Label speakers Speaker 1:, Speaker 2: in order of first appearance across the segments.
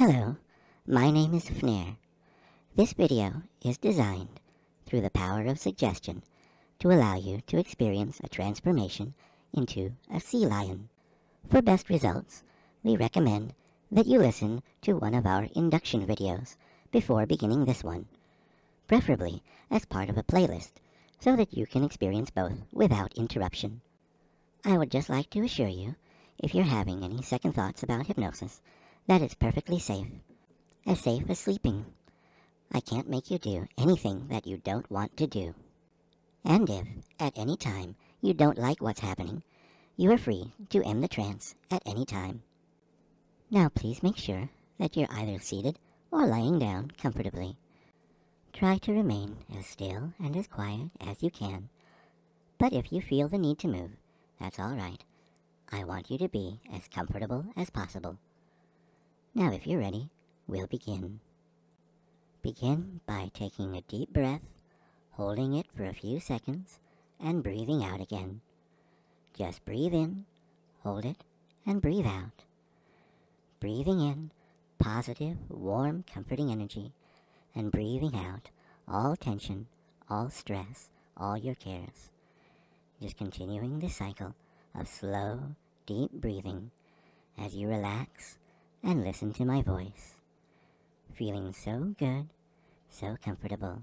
Speaker 1: Hello, my name is Fnaire. This video is designed, through the power of suggestion, to allow you to experience a transformation into a sea lion. For best results, we recommend that you listen to one of our induction videos before beginning this one, preferably as part of a playlist so that you can experience both without interruption. I would just like to assure you, if you're having any second thoughts about hypnosis, that it's perfectly safe. As safe as sleeping. I can't make you do anything that you don't want to do. And if, at any time, you don't like what's happening, you are free to end the trance at any time. Now please make sure that you're either seated or lying down comfortably. Try to remain as still and as quiet as you can, but if you feel the need to move, that's all right. I want you to be as comfortable as possible. Now if you're ready, we'll begin. Begin by taking a deep breath, holding it for a few seconds, and breathing out again. Just breathe in, hold it, and breathe out. Breathing in positive, warm, comforting energy, and breathing out all tension, all stress, all your cares. Just continuing this cycle of slow, deep breathing as you relax and listen to my voice. Feeling so good, so comfortable,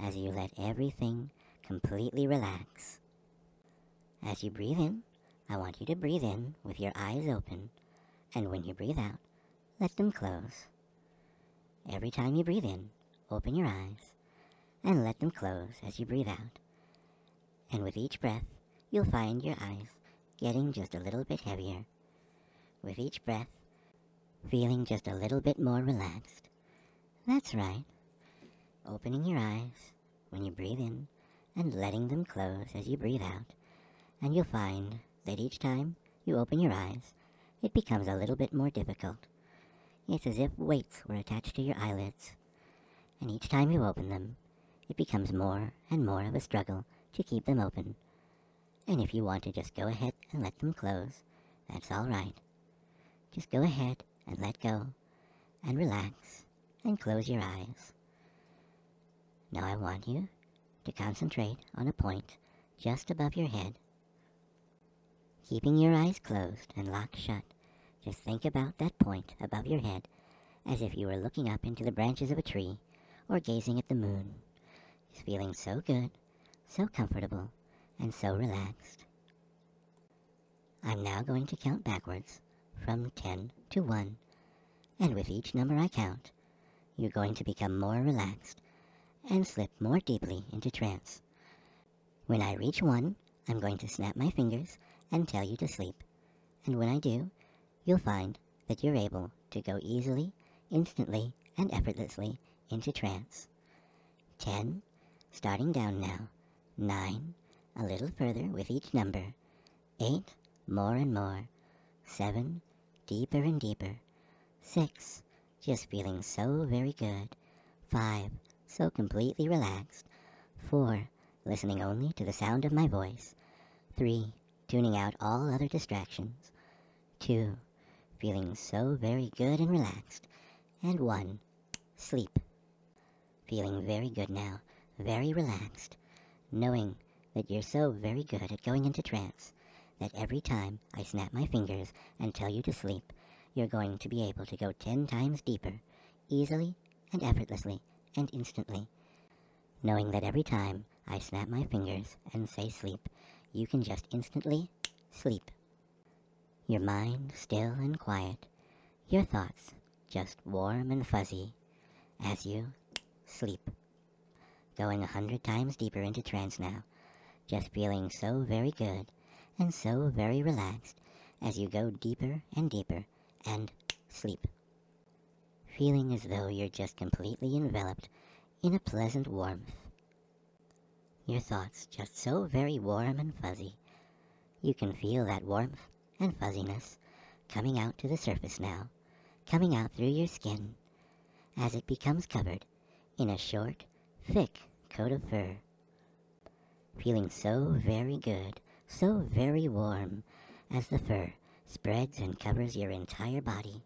Speaker 1: as you let everything completely relax. As you breathe in, I want you to breathe in with your eyes open, and when you breathe out, let them close. Every time you breathe in, open your eyes, and let them close as you breathe out. And with each breath, you'll find your eyes getting just a little bit heavier. With each breath, feeling just a little bit more relaxed. That's right. Opening your eyes when you breathe in and letting them close as you breathe out. And you'll find that each time you open your eyes, it becomes a little bit more difficult. It's as if weights were attached to your eyelids. And each time you open them, it becomes more and more of a struggle to keep them open. And if you want to just go ahead and let them close, that's all right. Just go ahead and let go, and relax, and close your eyes. Now I want you to concentrate on a point just above your head. Keeping your eyes closed and locked shut, just think about that point above your head as if you were looking up into the branches of a tree or gazing at the moon. Just feeling so good, so comfortable, and so relaxed. I'm now going to count backwards from 10 to 1, and with each number I count, you're going to become more relaxed and slip more deeply into trance. When I reach 1, I'm going to snap my fingers and tell you to sleep, and when I do, you'll find that you're able to go easily, instantly, and effortlessly into trance. 10, starting down now, 9, a little further with each number, 8, more and more, 7, deeper and deeper. Six, just feeling so very good. Five, so completely relaxed. Four, listening only to the sound of my voice. Three, tuning out all other distractions. Two, feeling so very good and relaxed. And one, sleep. Feeling very good now, very relaxed, knowing that you're so very good at going into trance that every time I snap my fingers and tell you to sleep, you're going to be able to go ten times deeper, easily and effortlessly and instantly. Knowing that every time I snap my fingers and say sleep, you can just instantly sleep. Your mind still and quiet, your thoughts just warm and fuzzy as you sleep. Going a hundred times deeper into trance now, just feeling so very good and so very relaxed as you go deeper and deeper and sleep. Feeling as though you're just completely enveloped in a pleasant warmth. Your thoughts just so very warm and fuzzy. You can feel that warmth and fuzziness coming out to the surface now, coming out through your skin, as it becomes covered in a short, thick coat of fur. Feeling so very good so very warm as the fur spreads and covers your entire body.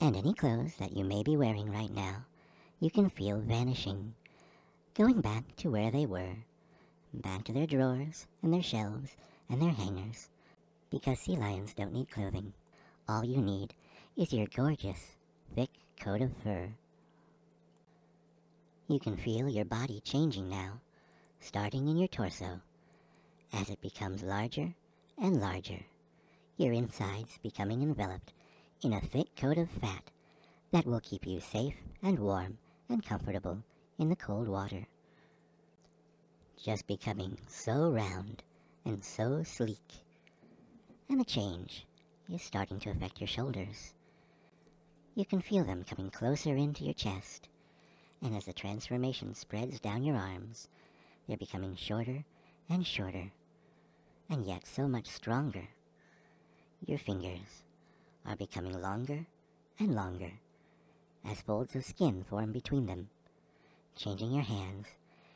Speaker 1: And any clothes that you may be wearing right now, you can feel vanishing, going back to where they were, back to their drawers and their shelves and their hangers, because sea lions don't need clothing. All you need is your gorgeous, thick coat of fur. You can feel your body changing now, starting in your torso, as it becomes larger and larger, your insides becoming enveloped in a thick coat of fat that will keep you safe and warm and comfortable in the cold water. Just becoming so round and so sleek. And the change is starting to affect your shoulders. You can feel them coming closer into your chest, and as the transformation spreads down your arms, they're becoming shorter and shorter, and yet so much stronger. Your fingers are becoming longer and longer as folds of skin form between them, changing your hands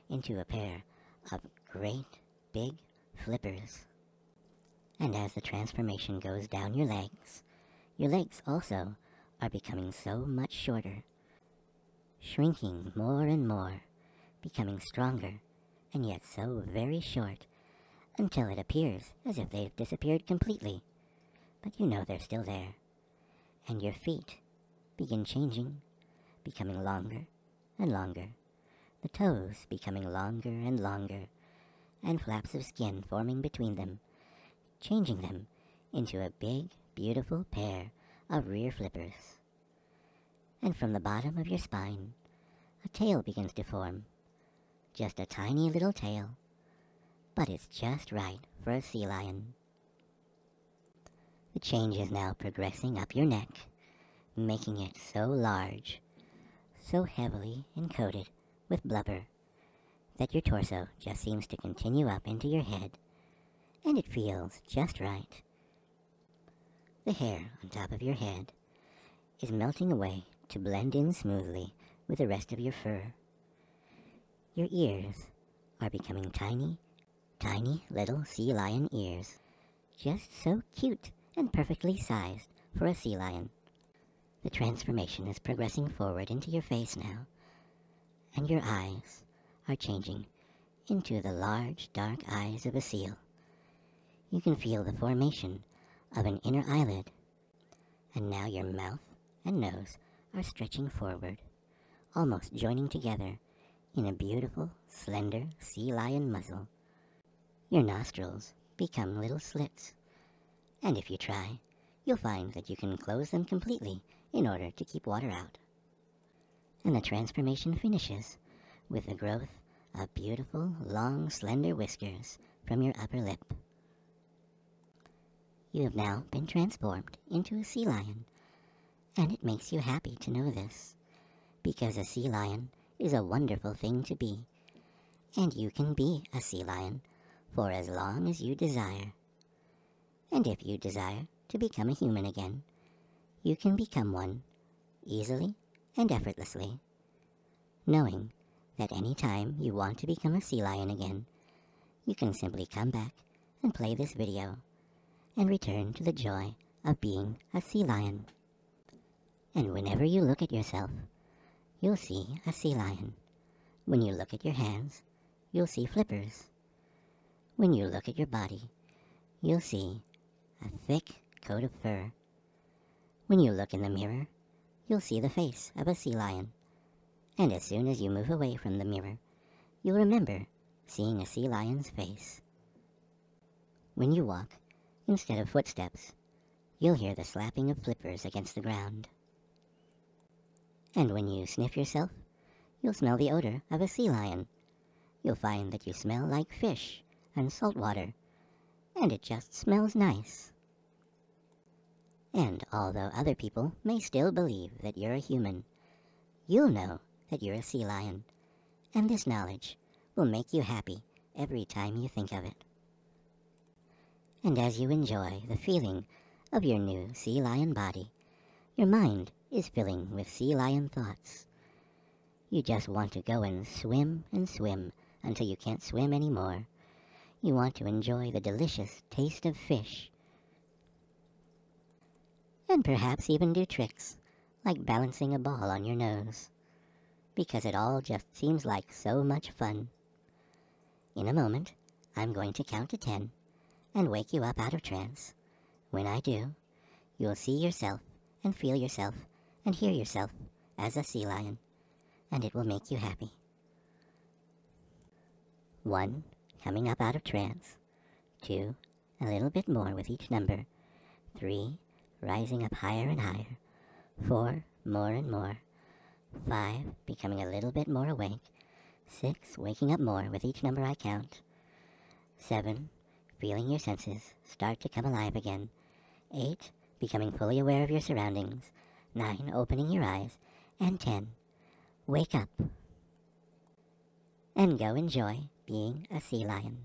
Speaker 1: into a pair of great big flippers. And as the transformation goes down your legs, your legs also are becoming so much shorter, shrinking more and more, becoming stronger, and yet so very short, until it appears as if they've disappeared completely. But you know they're still there. And your feet begin changing, becoming longer and longer, the toes becoming longer and longer, and flaps of skin forming between them, changing them into a big, beautiful pair of rear flippers. And from the bottom of your spine, a tail begins to form. Just a tiny little tail, but it's just right for a sea lion. The change is now progressing up your neck, making it so large, so heavily encoded with blubber, that your torso just seems to continue up into your head, and it feels just right. The hair on top of your head is melting away to blend in smoothly with the rest of your fur. Your ears are becoming tiny, tiny little sea lion ears, just so cute and perfectly sized for a sea lion. The transformation is progressing forward into your face now, and your eyes are changing into the large, dark eyes of a seal. You can feel the formation of an inner eyelid, and now your mouth and nose are stretching forward, almost joining together in a beautiful, slender sea lion muzzle. Your nostrils become little slits, and if you try, you'll find that you can close them completely in order to keep water out. And the transformation finishes with the growth of beautiful, long, slender whiskers from your upper lip. You have now been transformed into a sea lion, and it makes you happy to know this, because a sea lion is a wonderful thing to be, and you can be a sea lion for as long as you desire. And if you desire to become a human again, you can become one easily and effortlessly, knowing that any time you want to become a sea lion again, you can simply come back and play this video and return to the joy of being a sea lion. And whenever you look at yourself, you'll see a sea lion. When you look at your hands, you'll see flippers. When you look at your body, you'll see a thick coat of fur when you look in the mirror, you'll see the face of a sea lion. And as soon as you move away from the mirror, you'll remember seeing a sea lion's face. When you walk, instead of footsteps, you'll hear the slapping of flippers against the ground. And when you sniff yourself, you'll smell the odor of a sea lion. You'll find that you smell like fish and salt water, and it just smells nice. And although other people may still believe that you're a human, you'll know that you're a sea lion, and this knowledge will make you happy every time you think of it. And as you enjoy the feeling of your new sea lion body, your mind is filling with sea lion thoughts. You just want to go and swim and swim until you can't swim anymore. You want to enjoy the delicious taste of fish and perhaps even do tricks, like balancing a ball on your nose, because it all just seems like so much fun. In a moment, I'm going to count to ten and wake you up out of trance. When I do, you'll see yourself and feel yourself and hear yourself as a sea lion, and it will make you happy. One, coming up out of trance. Two, a little bit more with each number. Three, rising up higher and higher. Four, more and more. Five, becoming a little bit more awake. Six, waking up more with each number I count. Seven, feeling your senses start to come alive again. Eight, becoming fully aware of your surroundings. Nine, opening your eyes. And ten, wake up. And go enjoy being a sea lion.